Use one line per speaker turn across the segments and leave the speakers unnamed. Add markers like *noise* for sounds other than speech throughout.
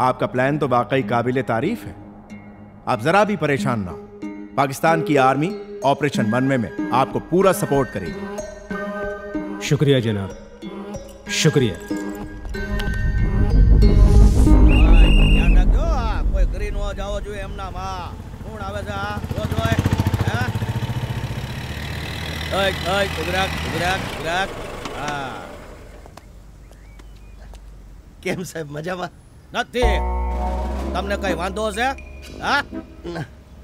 आपका प्लान तो वाकई काबिल तारीफ है आप जरा भी परेशान ना हो पाकिस्तान की आर्मी ऑपरेशन मनमे में आपको पूरा सपोर्ट करेगी
शुक्रिया जनाब शुक्रिया
ધ્યાન રાખજો આ કોઈ કરી ન જાવો જોઈએ એમના માં કોણ આવે છે આ જો જોય હે ઓય ઓય ગુજરાત ગુજરાત ગુજરાત હા
કેમ સાહેબ મજામાં
નથી. તમને કઈ વાંધો છે હા?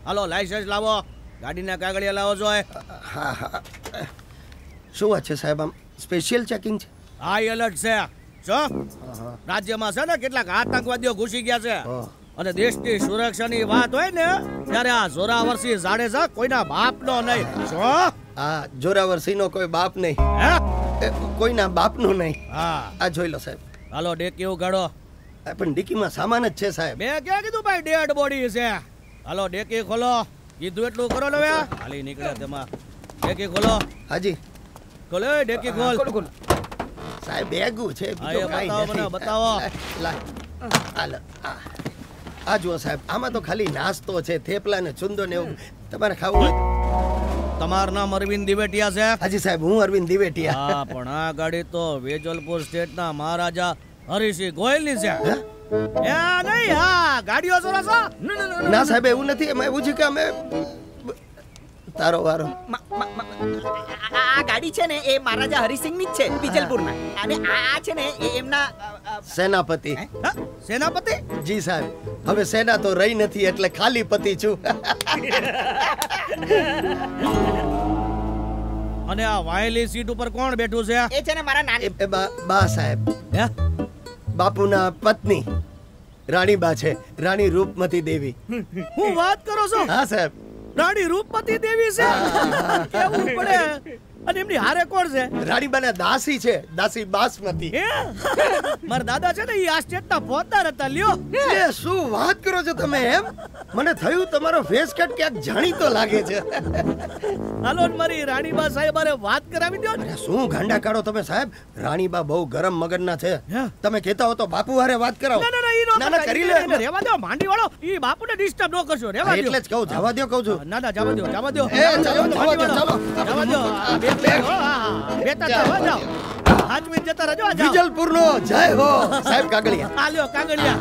હાલો લાયસન્સ લાવો. ગાડીના કાગળિયા લાવો જોય
હા. હા શું વાત છે સાહેબ? આમ સ્પેશિયલ ચેકિંગ છે?
હાઈ એલર્ટ છે. જો રાજ્યમાં છે ને કેટલાક આતંકવાદીઓ ઘૂસી ગયા છે. અને દેશની સુરક્ષાની વાત હોય ને ત્યારે આ જોરાવરસિંહ જાડેજા કોઈના બાપનો નહીં. જો.
આ જોરાવરસિંહનો કોઈ બાપ નહીં.
હે?
કોઈના બાપનું નહીં.
હા.
આ જોઈ લો સાહેબ.
હાલો ડેકી ઉગાડો.
પણ ડીકીમાં સામાન જ છે સાહેબ.
મેં ક્યાં કીધું ભાઈ ડેડ બોડી છે? હાલો ડેકી ખોલો. કીધું એટલું કરો ને હવે. ખાલી નીકળ્યા તેમાં ડેકી ખોલો.
હાજી.
ખોલો ડેકી ખોલ.
ખોલો. સાહેબ બેગું છે
બતાવો મને, બતાવો.
લા, આ જુઓ સાહેબ આમાં તો ખાલી નાસ્તો છે થેપલા ને છુંદો ને એવું. તમારે ખાવું હોય.
તમારું નામ અરવિંદ દિવેટિયા છે?
હાજી સાહેબ હું અરવિંદ દિવેટિયા.
હા પણ આ ગાડી તો વેજલપુર સ્ટેટના મહારાજા હરિસિંહ ગોયલની છે. એ નહીં હા ગાડીઓ જોરા
ના સાહેબ એવું નથી. એમાં એવું છે કે અમે તારો વારો.
આ ગાડી છે ને એ મહારાજા હરિસિંહની જ છે બીજલપુરના અને આ છે ને એ એમના
સેનાપતિ.
હા? સેનાપતિ?
જી સાહેબ. હવે સેના તો રહી નથી એટલે ખાલી પતિ છું.
અને આ વાયલી સીટ ઉપર કોણ બેઠું છે?
એ છે ને મારા નાની
બા બા સાહેબ.
હે?
બાપુના પત્ની. રાણીબા છે. રાણી રૂપમતી દેવી.
હું વાત કરો છો?
હા સાહેબ.
રાણી રૂપમતી દેવી છે. કેવું પડે? અને એમની હારે કોણ છે?
રાણીબાના દાસી છે દાસી બાસમતી?
મારા દાદા છે ને એ આ સ્ટેટના ફોજદાર હતા લ્યો.
એ શું વાત કરો છો તમે એમ? મને થયું તમારો ફેસ કટ ક્યાંક જાણીતો લાગે છે.
હાલો મારી રાણીબા સાહેબ અરે વાત કરાવી દો
અરે શું ગાંડા કાઢો તમે સાહેબ? રાણીબા બહુ ગરમ મગજના છે. તમે કહેતા હો તો બાપુ હારે વાત કરાવો.
ના ના ના ના,
ના, કરી લે.
રેવા દો માંડી વાળો. ઈ બાપુને ડિસ્ટર્બ ન કરશો રેવા દો
એટલે જ કહું જવા દો કહું છું.
ના ના જવા દો જવા દો
એ, ચાલો, જવા દો.
જવા દો બે બે બે હો, હા, હા. બેટા જવા પાંચ મિનિટ જતા રહેજો આ
વિજલપુર નો જય હો. સાહેબ કાગળિયા.
આ લ્યો કાગળિયા.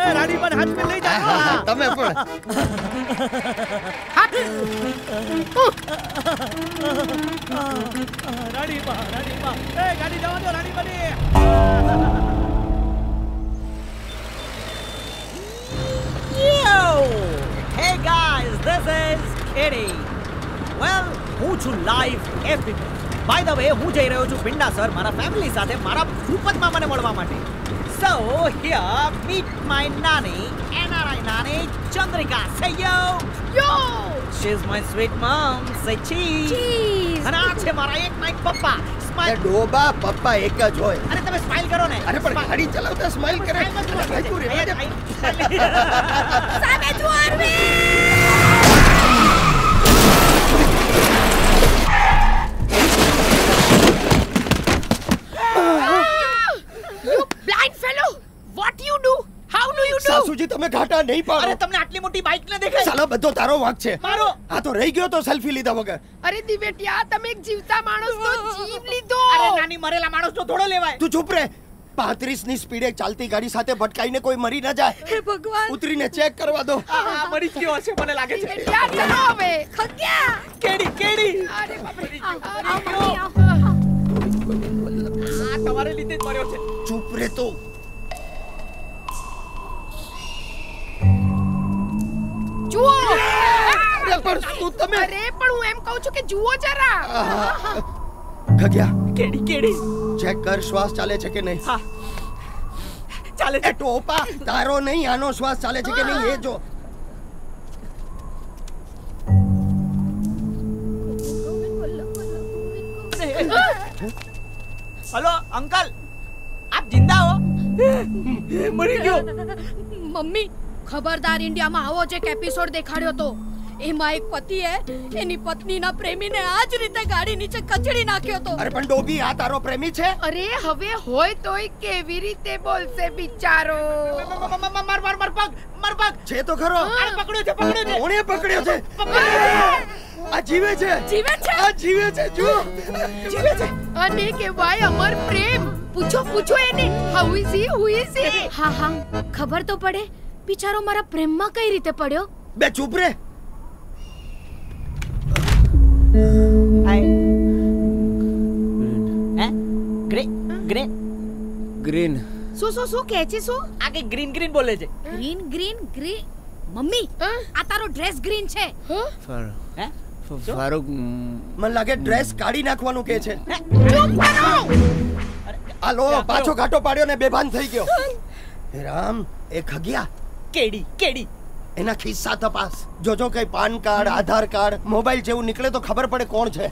એ રાણી પર હાથ લઈ જાઓ હા.
તમે પણ.
રાણી બા રાડી બા એ ગાડી જવા દો રાડી બની.
Yo! Hey guys, this is Kitty. Well, હું છું live epic by the way હું જઈ રહ્યો છું પિંડા સર મારા ફેમિલી સાથે મારા ભૂપતમાં મને મળવા માટે. સો હિયર મીટ માય નાની એનઆરઆઈ નાની ચંદ્રિકા. સે યો યો શી ઇઝ માય સ્વીટ મમ સે ચીઝ અને આ છે મારા એક માય પપ્પા. સ્માઈલ
ડોબા પપ્પા એક જ હોય.
અરે તમે સ્માઈલ કરો ને.
અરે પણ ગાડી ચલાવતા સ્માઈલ કરે. ભાઈ તું દે. *laughs*
સામે જુઓ
સાસુજી તમે ઘાટા નહીં
અરે તમને આટલી મોટી બાઇક ન દેખાય?
સાલા બધો તારો વાંક છે.
મારો?
આ તો રહી ગયો તો સેલ્ફી લીધા વગર.
અરે દિવેટિયા તમે એક જીવતા માણસનો જીવ લીધો.
અરે નાની મરેલા માણસ તો થોડો લેવાય.
તું ચૂપ રે. પાંત્રીસની સ્પીડે ચાલતી ગાડી સાથે ભટકાઈને કોઈ મરી ન જાય.
હે ભગવાન.
ઉતરીને ચેક કરવા દો.
આ મરી ગયો હશે મને લાગે છે.
યાર ચલો હવે. ખગ્યા.
કેડી કેડી.
અરે બાપ રે
આ તમારે લીધે જ મર્યો છે.
ચૂપ રે તું.
જુઓ.
પણ શું તમે?
અરે પણ હું એમ કહું છું કે જુઓ જરા.
ખગ્યા
કેડી કેડી.
ચેક કર શ્વાસ ચાલે છે કે નહીં?
હા. ચાલે છે.
ટોપા તારો નહીં આનો શ્વાસ ચાલે છે કે નહીં એ જો.
Hello uncle. આપ જિંદા હો મરી ગયો.
મમ્મી ખબરદાર ઇન્ડિયામાં આવો જ એક એપિસોડ દેખાડ્યો તો
એમાં એક પતિએ એની પત્નીના પ્રેમીને આ જ રીતે ગાડી નીચે કચડી નાખ્યો તો
અરે પણ ડોબી આ તારો પ્રેમી છે?
અરે હવે હોય તોય કેવી રીતે બોલશે બિચારો?
માર માર માર પગ માર પગ
છે તો ખરો.
આ પકડ્યો છે પકડ્યો છે.
કોણે પકડ્યો છે? આ જીવે છે?
જીવે છે?
આ જીવે છે જો.
જીવે છે.
અને કહેવાય અમર પ્રેમ. પૂછો પૂછો એને. How is he who is he
હા હા. ખબર તો પડે. બિચારો મારા પ્રેમમાં કઈ રીતે પડ્યો?
બે ચૂપ રે. ગ્રીન
શું શું શું કહે છે શું?
આ કઈ ગ્રીન ગ્રીન બોલે છે.
ગ્રીન ગ્રીન ગ્રીન મમ્મી આ તારો ડ્રેસ ગ્રીન છે.
હે
ફારૂક મને લાગે ડ્રેસ કાઢી નાખવાનું કે છે.
ચૂપ કરો!
આ લો પાછો ઘાટો પાડ્યો ને બેભાન થઈ ગયો. હે રામ એ ખગ્યા.
કેડી કેડી.
એના ખિસ્સા તપાસ. જોજો કઈ PAN card Aadhaar card mobile જેવું નીકળે તો ખબર પડે કોણ છે.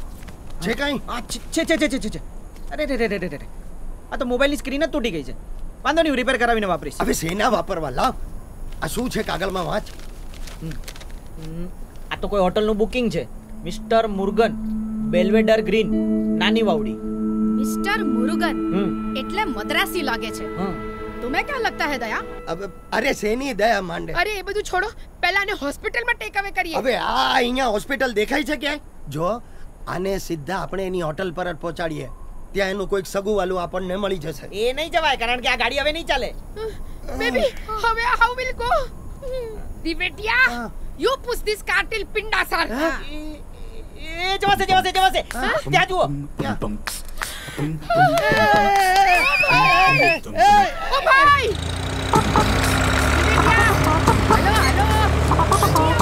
છે કઈ?
આ છે છે છે છે છે છે. અરે રે રે રે રે રે આ તો મોબાઈલની સ્ક્રીન જ તૂટી ગઈ છે. વાંધો નહીં રિપેર કરાવીને વાપરીશ.
હવે સેના વાપરવા? લાવ. આ શું છે કાગળમાં વાંચ?
આ તો કોઈ હોટલનું બુકિંગ છે. Mister Murugan Belvedere green Nani Vavdi.
Mister Murugan
હમ.
એટલે મદ્રાસી લાગે છે.
હમ
तुम्हें क्या लगता है दया
હવે અરે શેની દયા માંડે
અરે એ બધું છોડો પહેલા આને હોસ્પિટલમાં ટેક અવે કરીએ
હવે આ અહીંયા હોસ્પિટલ દેખાય છે ક્યાંય જો આને સીધા આપણે એની હોટલ પર જ પહોંચાડીએ ત્યાં એનું કોઈક સગું વાલું આપણને મળી જશે
એ નહીં જવાય કારણ કે આ ગાડી હવે નહીં ચાલે
બેબી હવે how will go Divetia you push this car till પિંડા sir
એ જવાશે જવાશે જવાશે ત્યાં જુઓ
ઓ ભાઈ દિવેટિયા હાલો હાલો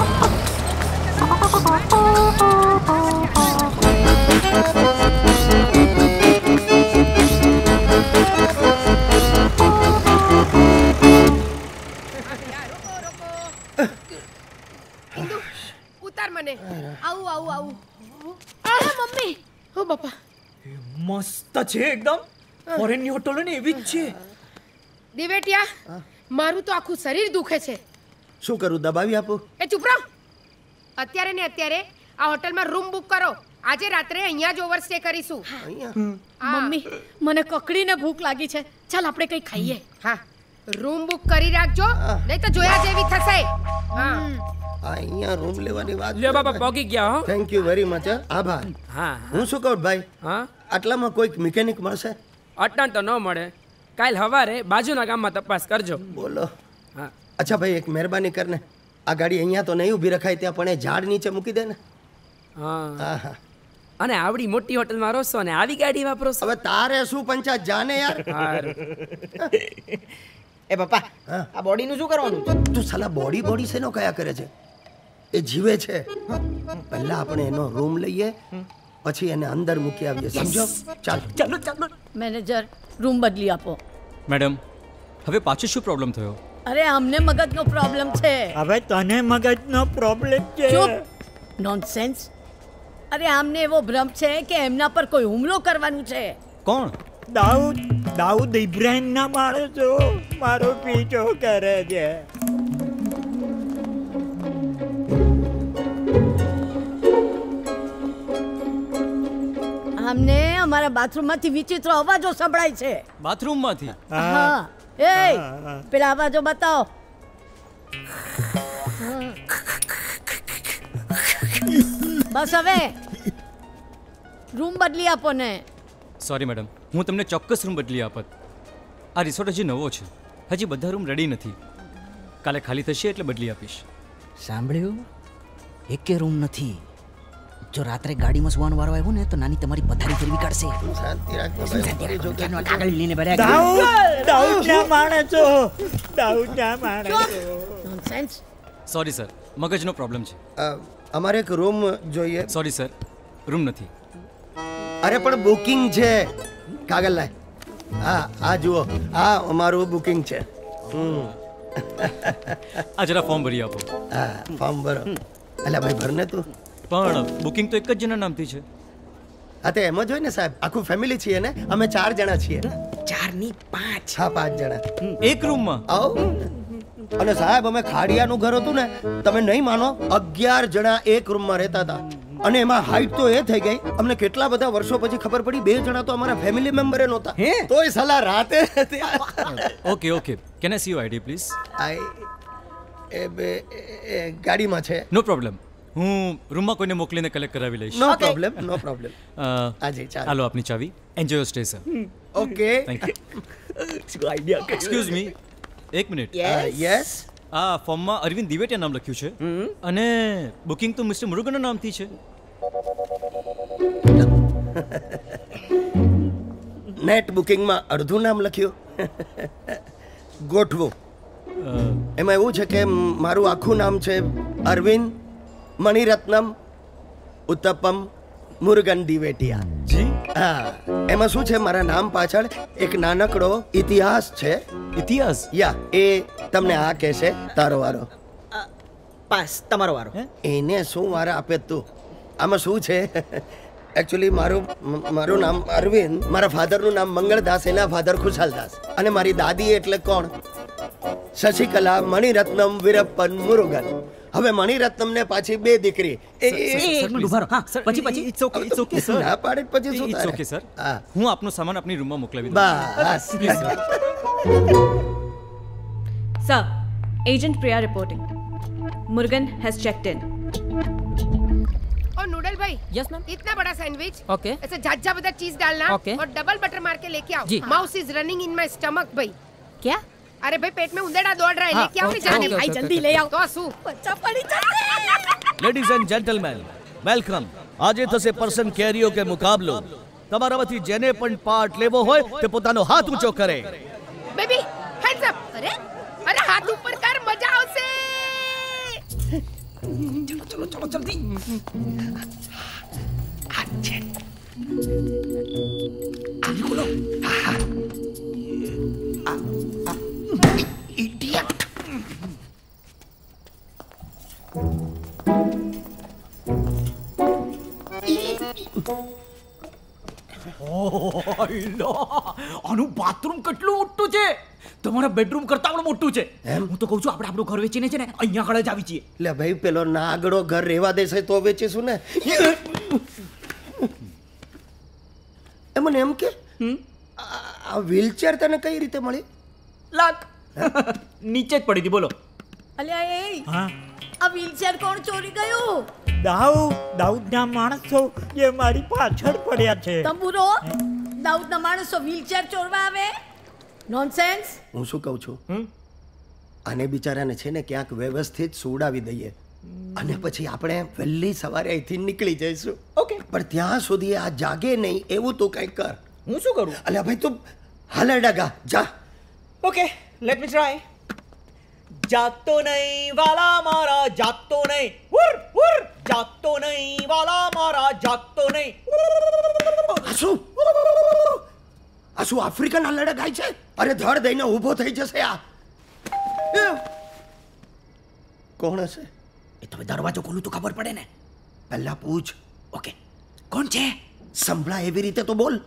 ઇન્દુ ઉતાર મને.
આવું આવું આવું. આ મમ્મી.
ઓ બાપા.
મસ્ત છે એકદમ. ફોરેનની હોટલો ને એવી જ છે.
દિવેટિયા મારું તો આખું શરીર દુખે છે.
શું કરું? દબાવી આપું.
એ ચૂપ રહો. અત્યારે ને અત્યારે આ હોટલમાં રૂમ બુક કરો. આજે રાત્રે અહીંયા જ ઓવરસ્ટે કરીશું.
મમ્મી મને કકડીને ભૂખ લાગી છે. ચાલ આપણે કંઈ ખાઈએ.
હા. રૂમ બુક કરી રાખજો. નહીં તો જોયા જેવી થશે. હા.
અહીંયા રૂમ લેવાની વાત
લે બાબા પોગી ગયા હો.
થેન્ક યુ વેરી મચ આભાર.
હા
હું. શું કહું ભાઈ?
હા.
આટલામાં કોઈક મિકેનિક મળશે?
અટાણ તો ન મળે. કાલ હવારે બાજુના ગામમાં તપાસ કરજો.
બોલો.
હા.
અચ્છા ભાઈ એક મહેરબાની કરને. આ ગાડી અહીંયા તો નહીં ઊભી રખાય ત્યાં પણ એ ઝાડ નીચે મૂકી દે ને.
હા.
હા હા
અને આવડી મોટી હોટલમાં રોશો અને આવી ગાડી વાપરો
હવે તારે શું પંચાયત જાને યાર.
એ પપ્પા. આ બોડીનું શું કરવાનું?
તું સાલા બોડી બોડી શેનો કયા કરે છે? એ જીવે છે. પહેલા આપણે એનો રૂમ લઈએ પછી એને અંદર મૂકી આવીએ. સમજો? ચાલો.
ચાલો ચાલો.
મેનેજર રૂમ બદલી આપો.
મેડમ હવે પાછો શું પ્રોબ્લેમ થયો?
અરે અમને મગજનો પ્રોબ્લેમ છે.
હવે તને મગજનો પ્રોબ્લેમ છે.
ચૂપ. નોનસેન્સ અરે આમને એવો ભ્રમ છે કે એમના પર કોઈ હુમલો કરવાનું છે.
કોણ?
દાઉદ દાઉદ ઇબ્રાહીમ ના માણસો મારો પીછો કરે છે.
અમને અમારા બાથરૂમમાંથી વિચિત્ર અવાજો સંભળાય છે.
બાથરૂમમાંથી?
હા. એ પેલા અવાજો બતાવો. બસ હવે. રૂમ બદલી આપો ને.
સોરી મેડમ હું તમને ચોક્કસ રૂમ બદલી આપત. આ રિસોર્ટ હજી નવો છે. હજી બધા રૂમ રેડી નથી. કાલે ખાલી થશે એટલે બદલી આપીશ.
સાંભળ્યું? એકે રૂમ નથી. જો રાત્રે ગાડીમાં સુવાનો વારો આવ્યો ને તો નાની તમારી પથારી ફેરવી કાઢશે.
શાંતિ રાખ ને ભાઈ, ફરી જો કે
કાગળ લઈને ભર્યા
દાઉદ દાઉદ ના માણસો દાઉદ ના માણસો
નોનસેન્સ
સોરી સર મગજનો પ્રોબ્લેમ છે.
અમારે એક રૂમ જોઈએ.
સોરી સર રૂમ નથી.
અરે પણ બુકિંગ છે. કાગળ લાય. હા આ જુઓ. આ અમારું બુકિંગ છે. હમ.
આ જરા ફોર્મ ભરી આપો.
હા ફોર્મ ભરો. અલ્યા ભાઈ ભરને તું.
પણ બુકિંગ તો એક જ જણા નામથી છે.
હા તો એમ જ હોય ને સાહેબ. આખું ફેમિલી છીએ ને? અમે ચાર જણા છીએ.
ચારની પાંચ.
હા પાંચ જણા.
એક રૂમમાં
આવો. અને સાહેબ અમે ખાડિયાનું ઘર હતું ને તમે નહીં માનો અગિયાર જણા એક રૂમમાં રહેતા હતા. અને એમાં હાઈટ તો એ થઈ ગઈ. અમને કેટલા બધા વર્ષો પછી ખબર પડી બે જણા તો અમારા ફેમિલી મેમ્બરે નહોતા. હે? તોય સલાહ રાતે
okay okay can I see you ID please
આઈ એ બે એ ગાડીમાં છે.
નો પ્રોબ્લેમ હું રૂમમાં કોઈને મોકલીને કલેક્ટ કરાવી લઈશ.
નો પ્રોબ્લેમ નો પ્રોબ્લેમ આજે ચાલો.
હાલો આપની ચાવી. Enjoy your stay sir
okay
thank you excuse me એક મિનિટ
યસ
આ ફોર્મમાં અરવિંદ દિવેટિયા નામ લખ્યું છે. અને બુકિંગ તો મિસ્ટર મુરુગનના નામથી છે.
નેટ બુકિંગમાં અડધું નામ લખ્યું. ગોઠવો. એમાં એવું છે કે મારું આખું નામ છે અરવિંદ મણિરત્નમ ઉત્તપમ મુરુગન દિવેટિયા
જી.
હા. એમાં શું છે? મારા નામ પાછળ એક નાનકડો ઇતિહાસ છે.
ઇતિહાસ?
યા એ તમને આ કહેશે તારો વારો.
પાસ તમારો વારો.
એને શું વાર આપે તું? આમાં શું છે? એકચ્યુઅલી મારું મારું નામ અરવિંદ મારા ફાધરનું નામ મંગળદાસ એના ફાધર ખુશાલદાસ. અને મારી દાદી એટલે કોણ? શશિકલા મણિરત્નમ વીરપ્પન મુરુગન. હવે મણિરત્નમ ને પાછી બે દીકરી એ- એ-
એક મિનિટ ઉભા રહો હા પછી પછી
it's okay it's okay sir
ના પાડે તો પછી શું
ઇટ્સ
તારે?
ઓકે સર
હા.
હું આપનો સામાન આપની રૂમમાં મોકલાવી દઉં
બસ
please sir
Sir, Agent Priya reporting. Murugan has checked in.
और नूडल भाई
यस मैम
इतना बड़ा सैंडविच
ओके
ऐसे झाझा बदा चीज डालना
Okay.
और डबल बटर मार के लेके आओ
जी।
Mouse is running in my stomach भाई
क्या
अरे भाई पेट में उंदड़ा दौड़ रहा है
हाँ,
लेके आओ
okay,
जाने
okay,
भाई
okay,
जल्दी
okay.
ले आओ तो आसू
બચ્ચા પડી જશે
લેડીઝ એન્ડ જેન્ટલમેન વેલકમ આજે થશે પર્સન કેરીઓ કે મુકાબલો તમારામાંથી જેને પણ પાર્ટ લેવો હોય તે પોતાનો હાથ ઊંચો કરે
बेबी हैंड्स अप अरे अरे हाथ ऊपर कर मजा आवશે
આનું બાથરૂમ કેટલું મોટું છે? તમારા બેડરૂમ કરતા પણ મોટું છે.
એમ?
હું તો કહું છું આપણે આપણું ઘર વેચીને છે ને અહીંયા આગળ જ આવી છીએ
એટલે ભાઈ પેલો નાગડો ઘર રહેવા દેશે તો વેચીશું ને. એ મને એમ કે આ- આ વ્હીલચેર તને કઈ રીતે મળી?
લાખ. નીચે જ પડી હતી બોલો.
અલ્યા એ
હા.
આ વ્હીલચેર કોણ ચોરી ગયું?
દાઉદ દાઉદના માણસો જે મારી પાછળ પડ્યા છે.
તંબુરો દાઉદના માણસો વ્હીલચેર ચોરવા આવે? નોનસેન્સ
હું શું કહું છું? આને બિચારાને છે ને ક્યાંક વ્યવસ્થિત સુવડાવી દઈએ. અને પછી આપણે વહેલી સવારે અહીંથી નીકળી જઈશું.
ઓકે.
પણ ત્યાં સુધી આ જાગે નહીં એવું તું કંઈક કર.
હું શું કરું?
અલ્યા ભાઈ તું હાલે ડગા જા.
ઓકે લેટ મી ટ્રાય જાતો નહીં વાલા મારા જાતો નહીં ઉર ઉર જાતો નહીં વાલા મારા જાતો નહીં
આસુ આસુ આફ્રિકન હલડા ગાય છે અરે ધડ દઈને ઊભો થઈ જશે આ કોણ હશે
એ તમે દરવાજો ખોલું તો ખબર પડે ને
પહેલા પૂછ
ઓકે કોણ છે
સંભળા એવી રીતે તો બોલ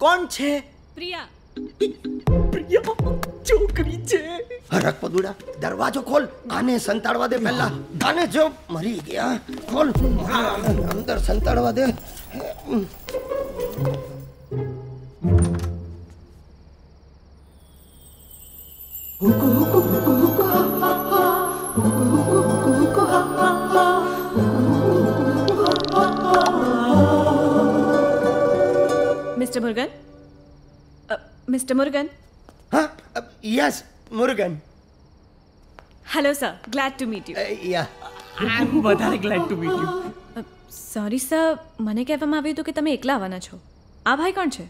કોણ છે
Priya,
પ્રિયા છોકરી છે
હરક પદુડા દરવાજો ખોલ આને સંતાડવા દે પહેલા આને જો મરી ગયા ખોલ અંદર સંતાડવા દે
Mr. Murugan? Uh, Mr. Murugan?
હા yes Murugan
Hello, sir. Glad to meet you.
યા
વધારે glad to meet
you sorry sir મને કહેવામાં આવ્યું હતું કે તમે એકલા આવવાના છો. આ ભાઈ કોણ છે?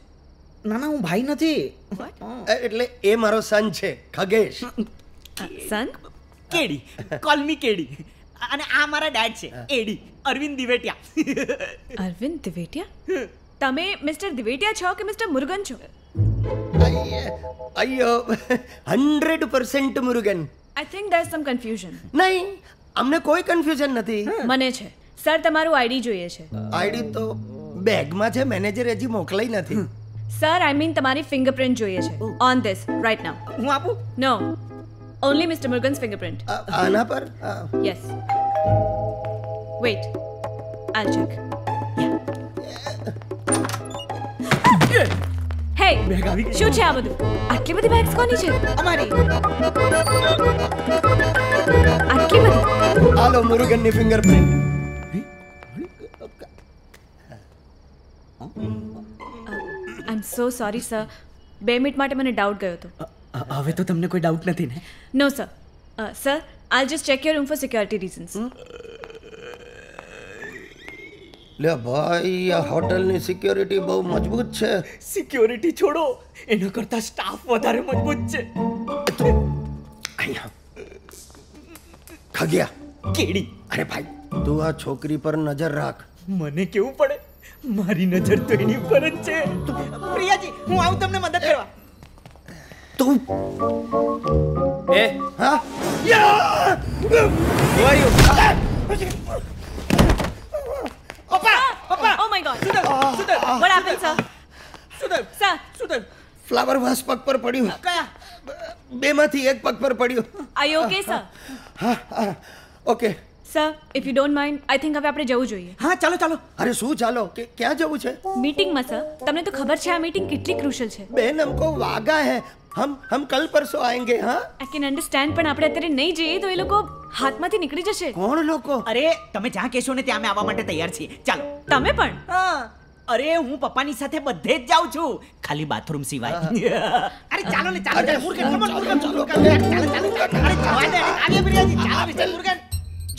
ના ના હું ભાઈ નથી.
એટલે એ મારો સન છે ખગેશ.
સન?
કેડી. કોલ મી કેડી. અને આ મારા ડેડ છે એડી. અરવિંદ દિવેટિયા.
અરવિંદ દિવેટિયા? તમે મિસ્ટર દિવેટિયા છો કે મિસ્ટર મુરગન છો?
અయ్యో hundred percent Murugan
I think there some confusion
નહીં અમને કોઈ કન્ફ્યુઝન નથી
મને છે સર તમારું આઈડી જોઈએ છે
આઈડી તો બેગમાં છે મેનેજર હજી મોકલાઈ નથી
સર આઈ મીન તમારી ફિંગરપ્રિન્ટ જોઈએ છે ઓન ધીસ રાઈટ નાઉ
હું આપું
no only mister Murugan's fingerprint
આના પર આ,
wait Wait. Check check. Hey, શું છે આ બધું આટલી બધી બેગ્સ કોની છે
અમારી
આટલી બધી
આ લો મુરુગનની fingerprint
I am so sorry sir બે મિનિટ માટે મને ડાઉટ ગયો હતો
હવે તો તમને કોઈ ડાઉટ નથી ને
no sir sir I just check your room for security reasons
લે ભાઈ આ હોટલની સિક્યોરિટી બહુ મજબૂત છે.
સિક્યોરિટી છોડો એના કરતા સ્ટાફ વધારે મજબૂત છે.
અહીંયા. ખગ્યા.
કેડી?
અરે ભાઈ તું આ છોકરી પર નજર રાખ.
મને કેવું પડે? મારી નજર તો એની ઉપર જ છે. પ્રિયાજી હું આવું તમને મદદ કરવા.
તું
એ.
હા?
પપ્પા પપ્પા
ઓ માય ગોડ
સુધર
what happened sir
સુધર
sir
સુધર
ફ્લાવર વાસ પગ પર પડ્યું.
કયા?
બેમાંથી એક પગ પર પડ્યું.
Are you okay sir?
હા okay
sir if you don't mind I think હવે આપણે જવું જોઈએ.
હા ચાલો ચાલો.
અરે શું ચાલો? કે ક્યાં જવું છે?
મીટિંગમાં સર તમને તો ખબર છે આ મીટિંગ કેટલી ક્રુશિયલ છે.
બેન હમકો વાગા હે. હમ હમ કલ પરસો આएंगे હા?
આઈ કેન અન્ડરસ્ટેન્ડ પણ આપણે અત્યારે નહીં જઈએ તો એ લોકો હાથમાંથી નીકળી જશે.
કોણ લોકો?
અરે તમે જ્યાં કહેશો ને ત્યાં અમે આવવા માટે તૈયાર છીએ. ચાલો.
તમે પણ?
હા. અરે હું પપ્પાની સાથે બધે જ જાઉં છું ખાલી બાથરૂમ સિવાય અરે ચાલો ને ચાલો ચાલો મુર્ગન come on, મુર્ગન ચાલો ચાલો ચાલો અરે જવા દે અરે આવીએ પ્રિયાજી ચાલો મિસ્ટર મુર્ગન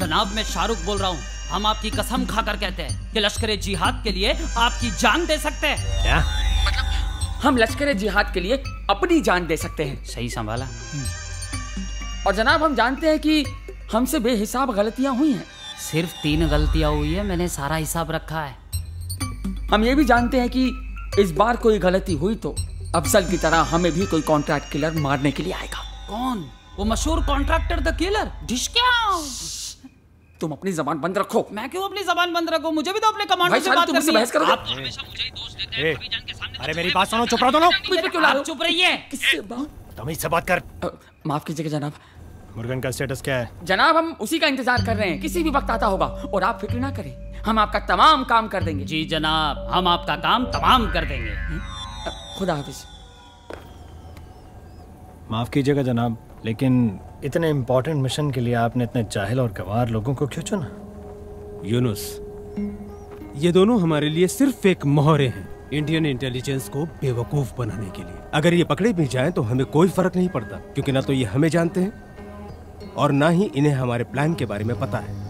जनाब मैं शाहरुख बोल रहा हूँ हम आपकी कसम खाकर कहते हैं कि लश्कर जिहाद के लिए आपकी जान दे सकते हैं
क्या
हम लश्कर जिहाद के लिए अपनी जान दे सकते हैं
सही संभाला
और जनाब हम जानते हैं कि हमसे बेहिसाब गलतियां हुई हैं
सिर्फ तीन गलतियां हुई है मैंने सारा हिसाब रखा है
हम ये भी जानते हैं कि इस बार कोई गलती हुई तो अफजल की तरह हमें भी कोई कॉन्ट्रैक्ट किलर मारने के लिए आएगा।
कौन? वो मशहूर कॉन्ट्रैक्टर द किलर
तुम अपनी जबान बंद रखो।
मैं क्यों अपनी जबान बंद रखूँ? मुझे भी तो अपने कमांडो
भाई
से बात करनी है।
बहस करोगे?
आप तो हमेशा मुझे ही दोष देते हैं कभी जान के सामने
अरे मेरी बात सुनो चुप रहो दोनों
मुझ पे क्यों
आप चुप रहिए?
किससे बात
तमीज से बात कर।
माफ़ कीजिएगा जनाब।
मुर्गन का स्टेटस क्या है?
जनाब हम उसी का इंतज़ार कर रहे हैं। किसी भी वक्त आता होगा और आप फ़िक्र ना करें। हम आपका तमाम काम कर देंगे।
जी जनाब हम आपका काम तमाम कर देंगे।
खुदा हाफिज।
माफ़ कीजिएगा जनाब लेकिन इतने इम्पोर्टेंट मिशन के लिए आपने इतने जाहिल और गंवार लोगों को क्यों चुना?
यूनुस ये दोनों हमारे लिए सिर्फ़ एक मोहरे हैं इंडियन इंटेलिजेंस को बेवकूफ़ बनाने के लिए। अगर ये पकड़े भी जाएँ तो हमें कोई फ़र्क नहीं पड़ता क्योंकि ना तो ये हमें जानते हैं और ना ही इन्हें हमारे प्लान के बारे में पता है।